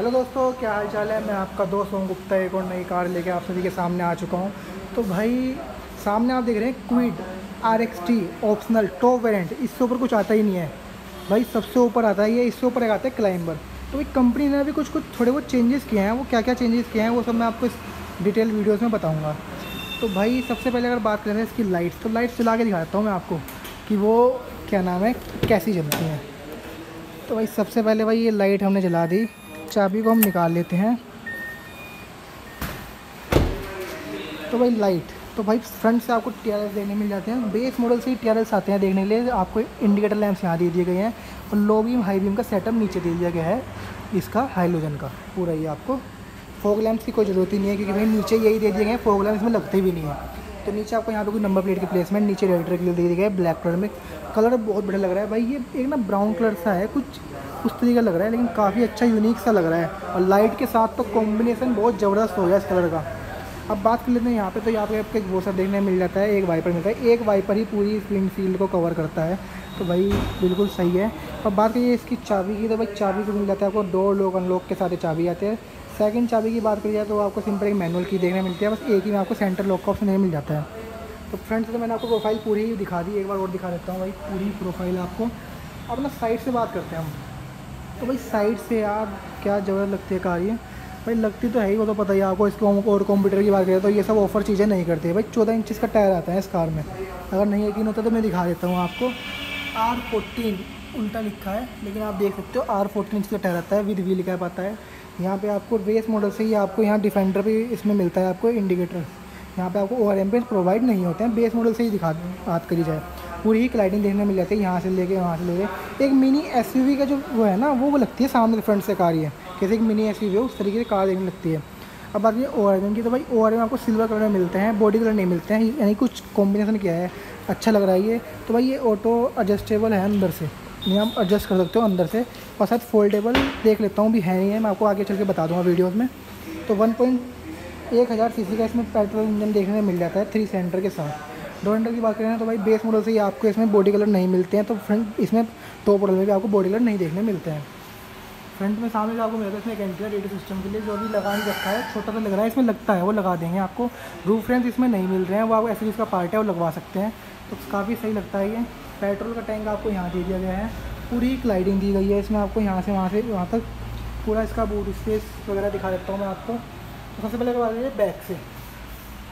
Hello दोस्तों, क्या हाल चाल है? मैं आपका दोस्त ओम गुप्ता एक और नई कार लेके, आप सभी के सामने आ चुका हूँ। तो भाई, सामने आप देख रहे हैं Kwid R X T optional top variant इससे ऊपर कुछ आता ही नहीं है। भाई, सबसे ऊपर आता है ये इससे ऊपर एक आता है क्लाइंबर तो भाई कंपनी ने अभी कुछ कुछ थोड़े बहुत चेंजेस किए हैं, वो क्या क्या चेंजेस किए हैं, वो सब मैं आपको इस डिटेल वीडियोज़ में बताऊँगा। तो भाई, सबसे पहले अगर बात करें इसकी लाइट्स तो लाइट्स चला के दिखाता हूँ मैं आपको कि वो क्या नाम है, कैसी जलती हैं। तो भाई, सबसे पहले भाई, ये लाइट हमने जला दी। चाबी को हम निकाल लेते हैं। तो भाई लाइट तो भाई फ्रंट से आपको टी देखने मिल जाते हैं। बेस मॉडल से ही टी आते हैं देखने के लिए। आपको इंडिकेटर लैंप्स यहाँ दे दिए गए हैं और लो बीम हाई बीम का सेटअप नीचे दे दिया गया है इसका हाइलोजन का। पूरा ही आपको फोक लैंप्स की कोई ज़रूरत ही नहीं है क्योंकि भाई नीचे यही दे दिए गए हैं। फोक लैंप्स में लगते भी नहीं है। तो नीचे आपको यहाँ पे कोई नंबर प्लेट की प्लेसमेंट नीचे रेडिएटर के लिए दे गया है ब्लैक कलर में। कलर बहुत बढ़िया लग रहा है। भाई ये एक ना ब्राउन कलर सा है, कुछ उस तरीके लग रहा है, लेकिन काफ़ी अच्छा यूनिक सा लग रहा है। और लाइट के साथ तो कॉम्बिनेशन बहुत ज़बरदस्त हो गया इस कलर का। अब बात कर लेते हैं यहाँ पे तो यहाँ पे आपको वो सब देखने मिल जाता है, एक वाइपर मिलता है। एक वाइपर ही पूरी विंड फ़ील्ड को कवर करता है। तो भाई बिल्कुल सही है। अब बात करिए इसकी चाबी की तो भाई चाबी को मिल जाता है आपको डोर लोक अनलॉक के साथ चाबी आते हैं। सेकंड चाबी की बात करी जाए तो आपको सिंपल एक मैनुअल की देखने मिलती है, बस एक ही में आपको सेंटर लॉक का ऑप्शन नहीं मिल जाता है। तो फ्रेंड्स तो मैंने आपको प्रोफ़ाइल पूरी ही दिखा दी, एक बार और दिखा देता हूँ भाई, पूरी प्रोफ़ाइल आपको। अब ना साइड से बात करते हैं हम। तो भाई साइड से यार क्या ज़बरदस्त लगती है कार ये? भाई लगती तो है ही, वो तो पता ही आपको, इसको और कंप्यूटर की बात करें तो ये सब ऑफ़र चीज़ें नहीं करती है। भाई चौदह इंच का टायर आता है इस कार में। अगर नहीं यकीन होता तो मैं दिखा देता हूँ आपको। आर फोर्टीन उल्टा लिखा है, लेकिन आप देख सकते हो आर फोर्टीन इंच का टायर आता है विद वी लिखा पाता है। यहाँ पे आपको रेस मॉडल से ही आपको यहाँ डिफेंडर भी इसमें मिलता है आपको इंडिकेटर यहाँ पे आपको ओवर एम प्रोवाइड नहीं होते हैं बेस मॉडल से ही दिखा, बात करी जाए। पूरी ही क्लाइडिंग देखने मिल जाती है, यहाँ से लेके वहाँ से लेके। एक मिनी एसयूवी का जो वो है ना, वो लगती है सामने फ्रंट से कार है जैसे एक मिनी एस हो, उस तरीके से कार देखने लगती है। अब बात ओ आर की तो भाई ओ आर आपको सिल्वर कलर में मिलते हैं बॉडी कलर नहीं मिलते हैं, यानी कुछ कॉम्बिनेशन किया है अच्छा लग रहा है ये। तो भाई ये ऑटो एडजस्टेबल है अंदर से। ये आप एडजस्ट कर सकते हो अंदर से। और शायद फोल्डेबल देख लेता हूँ, भी है नहीं है, मैं आपको आगे चल के बता दूँगा वीडियोज़ में। तो वन पॉइंट एक हज़ार सी का इसमें पेट्रोल इंजन देखने में मिल जाता है थ्री सेंटर के साथ। डो की बात करें तो भाई बेस मॉडल से ही आपको इसमें बॉडी कलर नहीं मिलते हैं तो फ्रंट इसमें टॉप मॉडल में भी आपको बॉडी कलर नहीं देखने मिलते हैं। फ्रंट में सामने जो आपको मिलता है, इसमें एक एंटीरियर रेडियो सिस्टम के लिए जो भी लगा नहीं रखा है, छोटा सा लग रहा है, इसमें लगता है, वो लगा देंगे आपको। रूफ फ्रेंड्स इसमें नहीं मिल रहे हैं, वो आप ऐसे इसका पार्ट है, वो लगवा सकते हैं। तो काफ़ी सही लगता है ये। पेट्रोल का टैंक आपको यहाँ दे दिया गया है। पूरी क्लाइडिंग दी गई है। इसमें आपको यहाँ से, वहाँ से, वहाँ तक पूरा इसका बूट स्पेस वगैरह दिखा देता हूँ मैं आपको। तो सबसे पहले बात है बैक से।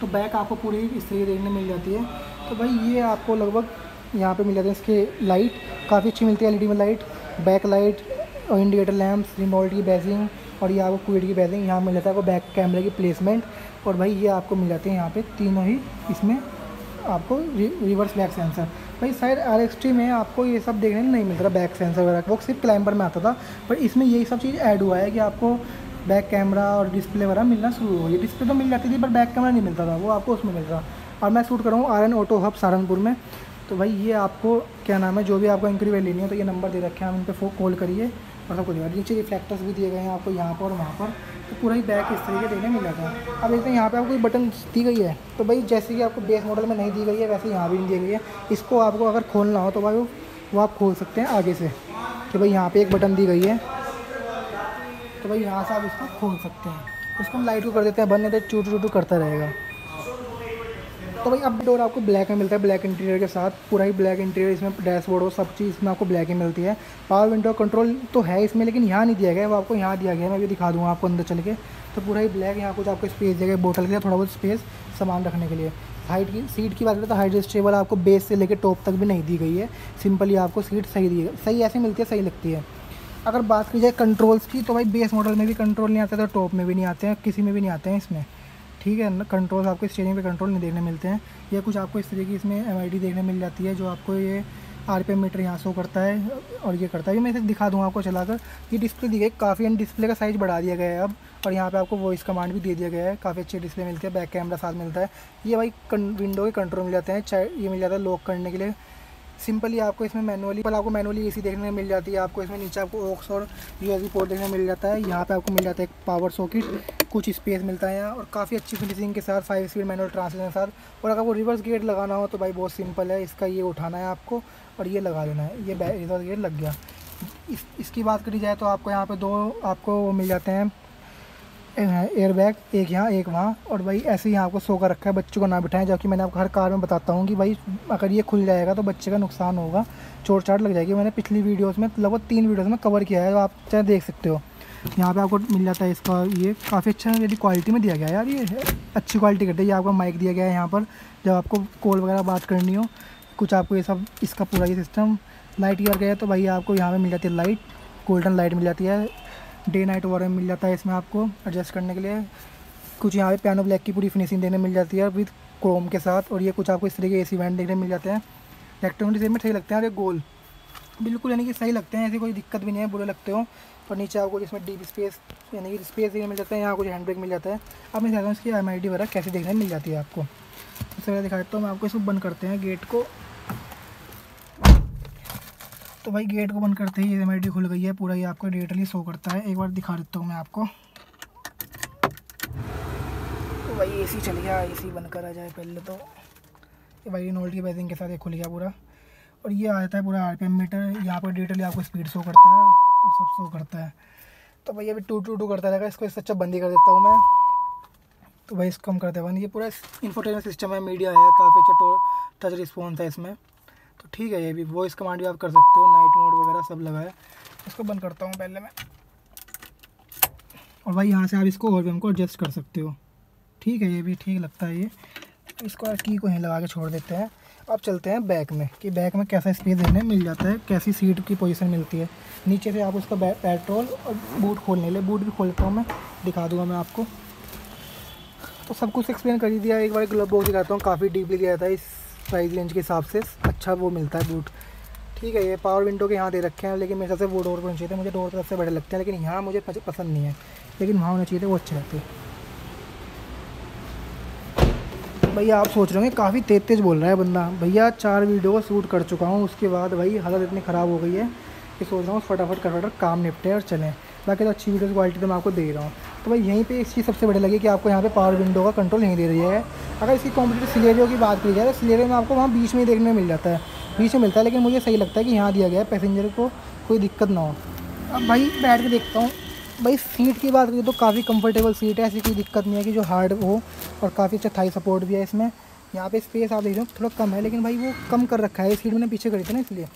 तो बैक आपको पूरी इस तरीके देखने मिल जाती है। तो भाई ये आपको लगभग यहाँ पे मिल जाते हैं इसके लाइट काफ़ी अच्छी मिलती है एलईडी में लाइट बैक लाइट और इंडिकेटर लैम्प रिमोल्ट की बैजिंग और ये आपको क्विड की बैजिंग यहाँ मिल जाता है आपको बैक कैमरे की प्लेसमेंट और भाई ये आपको मिल जाते हैं यहाँ पे तीनों ही इसमें आपको रिवर्स बैक सेंसर भाई शायद आर एक्स टी में आपको ये सब देखने नहीं मिल रहा बैक सेंसर वगैरह। वो सिर्फ़ क्लाइंबर में आता था, पर इसमें यही सब चीज़ ऐड हुआ है कि आपको बैक कैमरा और डिस्प्ले वगैरह मिलना शुरू हो गया। डिस्प्ले तो मिल जाती थी, पर बैक कैमरा नहीं मिलता था, वो आपको उसमें मिल रहा और मैं शूट कर रहा हूँ R N auto hub Saharanpur में। तो भाई ये आपको, क्या नाम है, जो भी आपको इंक्री लेनी है तो ये नंबर दे रखे हैं, आप इन पर कॉल करिए और सबको दिया नीचे रिफ्लेक्टर्स भी दिए गए हैं आपको यहाँ पर और वहाँ पर तो पूरा ही बैक इस तरीके देखने मिल जाता है। अब देखते हैं, यहाँ पे आपको बटन दी गई है तो भाई जैसे कि आपको बेस मॉडल में नहीं दी गई है, वैसे यहाँ भी नहीं दी गई है। इसको आपको अगर खोलना हो तो भाई वो आप खोल सकते हैं आगे से तो भाई यहाँ पर एक बटन दी गई है तो भाई यहाँ से आप इसको खोल सकते हैं। इसको हम लाइट को कर देते हैं, बंद, नहीं तो चूटू चूटू करता रहेगा। तो भाई अब डोर आपको ब्लैक में मिलता है, ब्लैक इंटीरियर के साथ। पूरा ही ब्लैक इंटीरियर इसमें डैशबोर्ड हो सब चीज़ इसमें आपको ब्लैक ही मिलती है। पावर विंडो कंट्रोल तो है इसमें, लेकिन यहाँ नहीं दिया गया वो आपको यहाँ दिया गया मैं भी दिखा दूँगा आपको अंदर चल के। तो पूरा ही ब्लैक, यहाँ कुछ आपको स्पेस दिया गया बोतल के लिए, थोड़ा बहुत स्पेस सामान रखने के लिए। हाइट की सीट की बात करें तो हाइट स्टेबल आपको बेस से लेकर टॉप तक भी नहीं दी गई है। सिंपली आपको सीट सही दी सही ऐसे मिलती है, सही लगती है। अगर बात की जाए कंट्रोल्स की तो भाई बेस मॉडल में भी कंट्रोल नहीं आते तो टॉप में भी नहीं आते हैं, किसी में भी नहीं आते हैं इसमें। ठीक है ना कंट्रोल आपको स्टेरिंग पे कंट्रोल नहीं देखने मिलते हैं। या कुछ आपको इस तरीके की इसमें एमआईडी देखने मिल जाती है, जो आपको ये आर पी मीटर यहाँ शो करता है और ये करता है। ये मैं इसे दिखा दूँगा आपको चलाकर ये डिस्प्ले दी गई काफ़ी एंड डिस्प्ले का साइज़ बढ़ा दिया गया है अब और यहाँ पे आपको वॉइस कमांड भी दे दिया गया है। काफ़ी अच्छी डिस्प्ले मिलती है बैक कैमरा साथ मिलता है। ये भाई विंडो के कंट्रोल मिल जाते हैं ये मिल जाता है लॉक करने के लिए। सिंपली आपको इसमें मैनुअली, पर आपको मैनुअली एसी देखने में मिल जाती है, आपको इसमें नीचे आपको ऑक्स और यूएसबी पोर्ट देखने में मिल जाता है, यहाँ पे आपको मिल जाता है एक पावर सॉकेट कुछ स्पेस मिलता है यहाँ, और काफ़ी अच्छी फिनिशिंग के साथ फाइव स्पीड मैनुअल ट्रांसलेशन के साथ, और अगर आपको रिवर्स गेट लगाना हो तो भाई बहुत सिंपल है, इसका ये उठाना है आपको, और ये लगा लेना है, ये रिवर्स गेट लग गया। इस, इसकी बात करी जाए तो आपको यहाँ पर दो आपको मिल जाते हैं एयर बैग एक यहाँ, एक वहाँ। और भाई ऐसे ही आपको सो कर रखा है, बच्चों को ना बिठाएँ। जबकि मैंने आपको हर कार में बताता हूँ कि भाई, अगर ये खुल जाएगा तो बच्चे का नुकसान होगा। चोट चाट लग जाएगी। मैंने पिछली वीडियोस में, लगभग तीन वीडियोस में कवर किया है। तो आप चाहे देख सकते हो। यहाँ पे आपको मिल जाता है इसका ये। काफ़ी अच्छा यदि क्वालिटी में दिया गया है यार ये। अच्छी क्वालिटी करते ये आपका माइक दिया गया है यहाँ पर। जब आपको कॉल वगैरह बात करनी हो, कुछ आपको ये सब, इसका पूरा ये सिस्टम लाइट किया गया तो भाई आपको यहाँ पर मिल जाती है लाइट गोल्डन लाइट मिल जाती है। डे नाइट वार मिल जाता है इसमें आपको एडजस्ट करने के लिए। कुछ यहाँ पे पियानो ब्लैक की पूरी फिनिशिंग देने मिल जाती है विद क्रोम के साथ और ये कुछ आपको इस तरीके ए सी वैंड देखने मिल जाते हैं। इलेक्ट्रॉनिक डिज़ाइन में सही लगते हैं और ये गोल बिल्कुल, यानी कि सही लगते हैं, ऐसी कोई दिक्कत भी नहीं है, बुरे लगते हो। और नीचे आपको इसमें डीप स्पेस यानी कि स्पेस देखने मिल जाता है, यहाँ कुछ हैंड ब्रेक मिल जाता है। अब चाहता हूँ इसकी एम आई वगैरह कैसे देखने मिल जाती है आपको? सबसे पहले दिखा देता हूँ, मैं आपको इसको बंद करते हैं गेट को। तो भाई गेट को बंद करते ही आई डी खुल गई है, पूरा ये आपको डिटेली शो करता है। एक बार दिखा देता हूँ मैं आपको। तो भाई सी चल गया ए सी बंद करा जाए पहले तो। ये भाई नोल्ट की बैजिंग के साथ ये खुल गया पूरा। और ये आ जाता है पूरा आर पी एम मीटर यहाँ पर डिटेली आपको स्पीड शो करता है और सब शो करता है। तो भाई अभी टू टू टू करता रहेगा, इसको इससे अच्छा बंद ही कर देता हूँ मैं। तो भाई इसको कम करते हैं बंद। ये पूरा इंफोटेनमेंट सिस्टम है मीडिया है, काफ़ी अच्छा टच रिस्पॉन्स है इसमें। तो ठीक है, ये भी वॉइस कमांड भी आप कर सकते हो वगैरह सब लगा है इसको बंद करता हूँ पहले मैं। और भाई यहाँ से आप इसको और भी हमको एडजस्ट कर सकते हो। ठीक है, ये भी ठीक लगता है ये। इसको की को यहीं लगा के छोड़ देते हैं। अब चलते हैं बैक में कि बैक में कैसा स्पेस देने मिल जाता है, कैसी सीट की पोजीशन मिलती है। नीचे से आप उसका पेट्रोल और बूट खोलने ले। बूट भी खोलता हूँ मैं, दिखा दूँगा मैं आपको। तो सब कुछ एक्सप्लेन कर ही दिया। एक बार ग्लब बॉक्स दिखाता हूँ, काफ़ी डीपली गया था इस प्राइस रेंज के हिसाब से। अच्छा वो मिलता है बूट ठीक है, ये पावर विंडो के यहाँ दे रखे हैं, लेकिन मेरे हिसाब से वो डोर पर चाहिए मुझे डोर तरफ़ से बड़े लगते हैं, लेकिन यहाँ मुझे पसंद नहीं है। लेकिन वहाँ होने चाहिए वो अच्छे रहते भैया, आप सोच रहे होंगे, काफ़ी तेज तेज बोल रहा है बंदा। भैया, चार वीडियो शूट कर चुका हूँ, उसके बाद भाई हालत इतनी ख़राब हो गई है कि सोच रहा हूँ फटाफट कर फटाफट काम निपटे और चलें। बाकी तो अच्छी वीडियो क्वालिटी तो मैं आपको दे रहा हूँ। तो भाई, यहीं पे एक चीज़ सबसे बड़ी लगी कि आपको यहाँ पे पावर विंडो का कंट्रोल नहीं दे रही है। अगर इसकी कॉम्पिटेटिव सिलेरियो की बात की जाए तो सिलेरियो में आपको वहाँ बीच में ही देखने मिल जाता है। बीच में मिलता है, लेकिन मुझे सही लगता है कि यहाँ दिया गया है, पैसेंजर को कोई दिक्कत ना हो। अब भाई बैठ के देखता हूँ, भाई सीट की बात करें तो काफ़ी कंफर्टेबल सीट है, ऐसी कोई दिक्कत नहीं है कि जो हार्ड हो और काफ़ी अच्छा थाई सपोर्ट भी है इसमें। यहाँ पे स्पेस आप देख रहे हो, थोड़ा कम है, लेकिन भाई वो कम कर रखा है सीट मैंने पीछे करी थी ना इसलिए।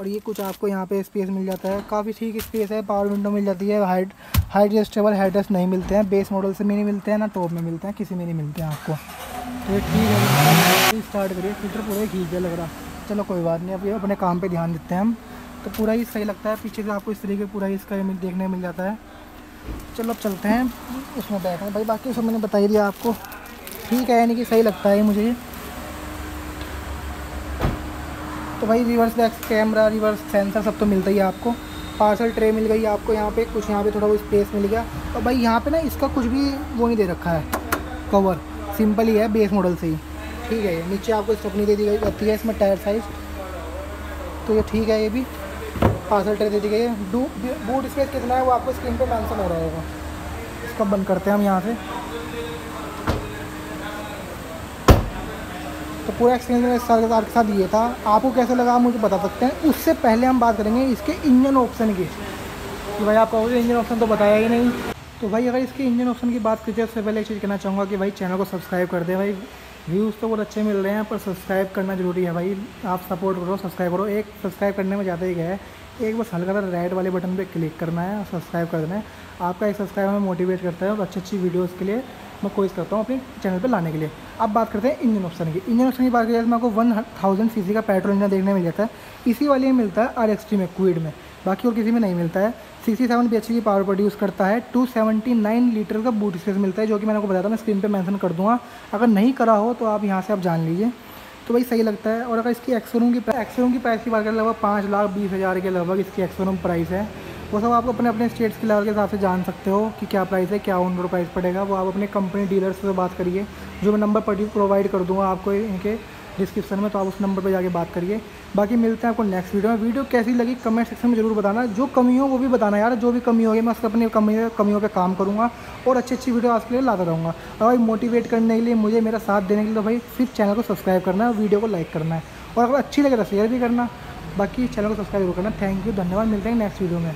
और ये कुछ आपको यहाँ पे स्पेस मिल जाता है, काफ़ी ठीक स्पेस है पावर विंडो मिल जाती है हाइट हाइट एडजस्टेबल हेडरेस्ट नहीं मिलते हैं बेस मॉडल से भी नहीं मिलते हैं, ना टॉप में मिलते हैं, किसी में नहीं मिलते हैं आपको। तो ठीक है स्टार्ट करिए फ़िल्टर पूरा ही लग रहा। चलो कोई बात नहीं, अब अपने काम पर ध्यान देते हैं हम। तो पूरा ही सही लगता है, पीछे से आपको इस तरीके पूरा ही इसका देखने मिल जाता है। चलो अब चलते हैं, उसमें बैठे भाई, बाकी सब मैंने बता ही दिया आपको। ठीक है, यानी कि सही लगता है मुझे। तो भाई reverse back camera reverse sensor सब तो मिलता ही है आपको। पार्सल ट्रे मिल गई आपको यहाँ पे, कुछ यहाँ पे थोड़ा वो स्पेस मिल गया। और भाई, यहाँ पे ना इसका कुछ भी वो नहीं दे रखा है। कवर सिंपल ही है बेस मॉडल से ही। ठीक है ये नीचे आपको स्टपनी दे दी गई जाती है इसमें टायर साइज़ तो ये ठीक है, ये भी पार्सल ट्रे दे दी गई है। डू बूट स्पेस कितना है वो आपको स्क्रीन पे मेंशन हो रहा होगा। इसका बंद करते हैं हम यहाँ से। तो पूरा एक्सपीरियंस मैंने सर के साथ ये था। आपको कैसे लगा आप मुझे बता सकते हैं। उससे पहले हम बात करेंगे इसके इंजन ऑप्शन की। कि भाई आप कहोगे इंजन ऑप्शन तो बताया ही नहीं। तो भाई अगर इसके इंजन ऑप्शन की बात कीजिए, उससे पहले एक चीज़ कहना चाहूँगा कि भाई चैनल को सब्सक्राइब कर दे भाई। व्यूज़ तो बहुत अच्छे मिल रहे हैं, पर सब्सक्राइब करना ज़रूरी है भाई। आप सपोर्ट करो, सब्सक्राइब करो। एक, सब्सक्राइब करने में ज़्यादा ही गया है, एक बस हल्का सा रेड वाले बटन पे क्लिक करना है और सब्सक्राइब कर देना है। आपका एक सब्सक्राइब हमें मोटिवेट करता है और अच्छी अच्छी वीडियोज़ के लिए। मैं कोशिश करता हूँ अपने चैनल पर लाने के लिए। अब बात करते हैं इंजन ऑप्शन की। इंजन ऑप्शन की बात करें तो आपको वन थाउज़ेंड सी का पेट्रोल इंजन देखने मिल जाता है। इसी वाले में मिलता है आर एक्स में क्विड में। बाकी और किसी में नहीं मिलता है। सिक्सटी सेवन बी की पावर प्रोड्यूस करता है। टू सेवेंटी नाइन लीटर का बूट स्पेस मिलता है, जो कि मैंने आपको बताया था, मैं स्क्रीन पे मेंशन कर दूँगा। अगर नहीं करा हो तो आप यहाँ से आप जान लीजिए। तो भाई सही लगता है। और अगर इसकी एक्सोरूम की एक्सोरूम की प्राइस की बात करें, लगभग पाँच लाख बीस हज़ार के लगभग इसकी एक्सोरूम प्राइस है। वो सब आप अपने अपने स्टेट्स के लेवल के हिसाब से जान सकते हो कि क्या प्राइस है, क्या उन प्राइस पड़ेगा। वो आप अपने कंपनी डीलर से बात करिए, जो मैं नंबर प्रोवाइड कर दूँगा आपको इनके डिस्क्रिप्शन में तो आप उस नंबर पर जाके बात करिए। बाकी मिलते हैं आपको नेक्स्ट वीडियो में। वीडियो कैसी लगी कमेंट सेक्शन में ज़रूर बताना। जो कमी हो, वो भी बताना यार। जो भी कमी होगी, मैं उसके अपनी कमी, कमियों पे काम करूँगा और अच्छी अच्छी वीडियो आपके लिए लाता रहूँगा। और भाई मोटिवेट करने के लिए मुझे मेरा साथ देने के लिए तो भाई, सिर्फ़ चैनल को सब्सक्राइब करना है वीडियो को लाइक करना है। और अगर अच्छी लगे तो शेयर भी करना। बाकी चैनल को सब्सक्राइब करना। थैंक यू धन्यवाद। मिलते हैं नेक्स्ट वीडियो में।